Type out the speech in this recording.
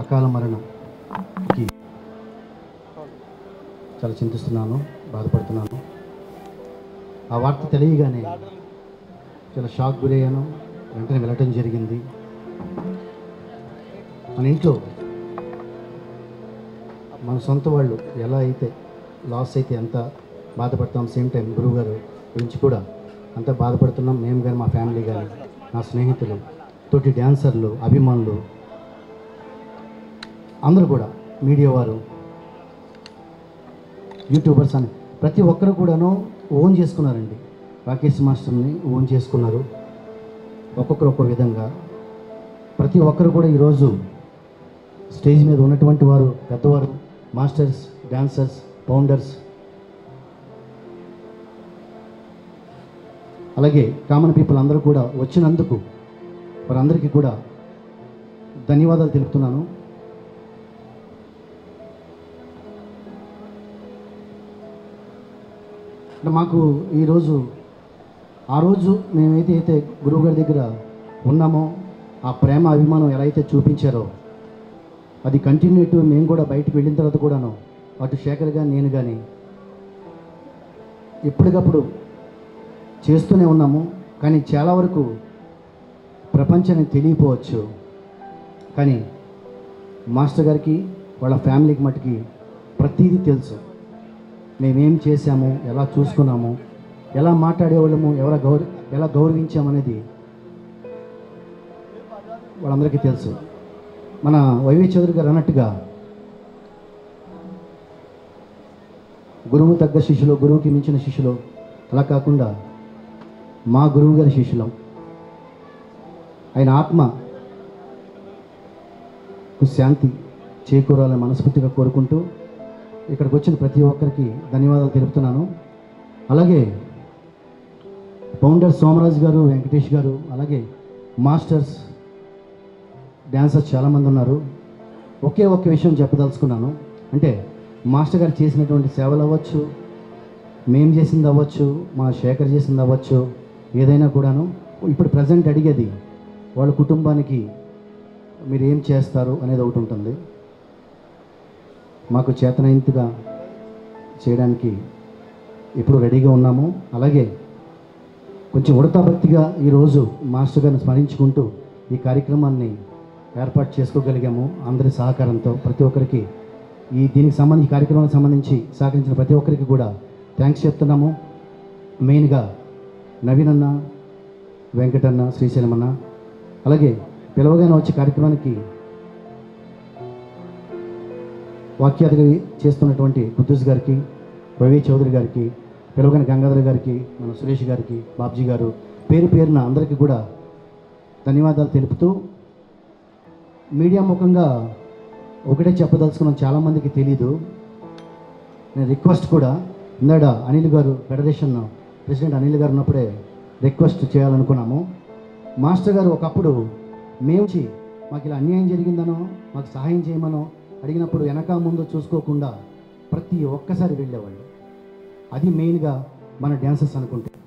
అకాల మరణంకి చాలా చింతిస్తున్నాను బాధపడుతున్నాను. ఆ వార్త తెలియగానే చాలా షాక్ గురయ్యాను వెంటనే వెళ్ళటం జరిగింది. మన ఇంట్లో మన సొంత వాళ్ళు ఎలా అయితే లాస్ అయితే ఎంత బాధపడతాం సేమ్ టైం గురువు గారు గురించి కూడా అంత బాధపడుతున్నాం. మేము కానీ మా ఫ్యామిలీ కానీ నా స్నేహితులు తోటి డ్యాన్సర్లు అభిమానులు అందరూ కూడా మీడియా వారు యూట్యూబర్స్ అని ప్రతి ఒక్కరు కూడాను ఓన్ చేసుకున్నారండి. రాకేష్ మాస్టర్ని ఓన్ చేసుకున్నారు. ఒక్కొక్కరు ఒక్కో విధంగా. ప్రతి ఒక్కరు కూడా ఈరోజు స్టేజ్ మీద ఉన్నటువంటి వారు పెద్దవారు మాస్టర్స్ డాన్సర్స్ ఫౌండర్స్ అలాగే కామన్ పీపుల్ అందరూ కూడా వచ్చినందుకు వారందరికీ కూడా ధన్యవాదాలు తెలుపుతున్నాను. మాకు ఈరోజు ఆ రోజు మేమైతే అయితే గురువుగారి దగ్గర ఉన్నామో ఆ ప్రేమ అభిమానం ఎలా అయితే చూపించారో అది కంటిన్యూటీ మేము కూడా బయటకు వెళ్ళిన తర్వాత కూడాను అటు శేఖర్ కానీ నేను కానీ ఎప్పటికప్పుడు చేస్తూనే ఉన్నాము. కానీ చాలా వరకు ప్రపంచాన్ని తెలియపోవచ్చు. కానీ మాస్టర్ గారికి వాళ్ళ ఫ్యామిలీకి మటుకి ప్రతీది తెలుసు. మేమేం చేశాము ఎలా చూసుకున్నాము ఎలా మాట్లాడేవాళ్ళము ఎవరా గౌరవ ఎలా గౌరవించామనేది వాళ్ళందరికీ తెలుసు. మన వైవి చౌదరి గారు అన్నట్టుగా గురువు తగ్గ శిష్యులు గురువుకి మించిన శిష్యులు అలా కాకుండా మా గురువు గారి శిష్యులం. ఆయన ఆత్మ శాంతి చేకూరాలని మనస్ఫూర్తిగా కోరుకుంటూ ఇక్కడికి వచ్చిన ప్రతి ఒక్కరికి ధన్యవాదాలు తెలుపుతున్నాను. అలాగే ఫౌండర్ సోమరాజ్ గారు వెంకటేష్ గారు అలాగే మాస్టర్స్ డ్యాన్సర్స్ చాలామంది ఉన్నారు. ఒకే ఒక్క విషయం చెప్పదలుచుకున్నాను. అంటే మాస్టర్ గారు చేసినటువంటి సేవలు అవ్వచ్చు మేం చేసింది అవ్వచ్చు మా శేఖర్ చేసింది అవ్వచ్చు ఏదైనా కూడాను. ఇప్పుడు ప్రజెంట్ అడిగేది వాళ్ళ కుటుంబానికి మీరు ఏం చేస్తారు అనేది ఒకటి ఉంటుంది. మాకు చేతనైంతగా చేయడానికి ఇప్పుడు రెడీగా ఉన్నాము. అలాగే కొంచెం ఉడతాభక్తిగా ఈరోజు మాస్టర్ గారిని స్మరించుకుంటూ ఈ కార్యక్రమాన్ని ఏర్పాటు చేసుకోగలిగాము అందరి సహకారంతో. ప్రతి ఒక్కరికి ఈ దీనికి సంబంధించి కార్యక్రమానికి సంబంధించి సహకరించిన ప్రతి ఒక్కరికి కూడా థ్యాంక్స్ చెప్తున్నాము. మెయిన్గా నవీన్ అన్న వెంకటన్న శ్రీశైలమన్న అలాగే పిలవగానే వచ్చే కార్యక్రమానికి వాక్యాలుగా చేస్తున్నటువంటి కుద్దూస్ గారికి రవి చౌదరి గారికి పిలవగని గంగాధర్ గారికి మన సురేష్ గారికి బాబ్జీ గారు పేరు పేరున అందరికీ కూడా ధన్యవాదాలు తెలుపుతూ మీడియా ముఖంగా ఒకటే చెప్పదలుచుకున్నాం చాలామందికి తెలీదు. నేను రిక్వెస్ట్ కూడా ఇందాడ అనిల్ గారు ఫెడరేషన్ ప్రెసిడెంట్ అనిల్ గారు ఉన్నప్పుడే రిక్వెస్ట్ చేయాలనుకున్నాము. మాస్టర్ గారు ఒకప్పుడు మేము చి- మాకు ఇలా అన్యాయం జరిగిందనో మాకు సహాయం చేయమనో అడిగినప్పుడు వెనక ముందు చూసుకోకుండా ప్రతి ఒక్కసారి వెళ్ళేవాళ్ళు. అది మెయిన్గా మన డ్యాన్సర్స్ అనుకుంటారు.